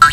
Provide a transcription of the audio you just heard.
あ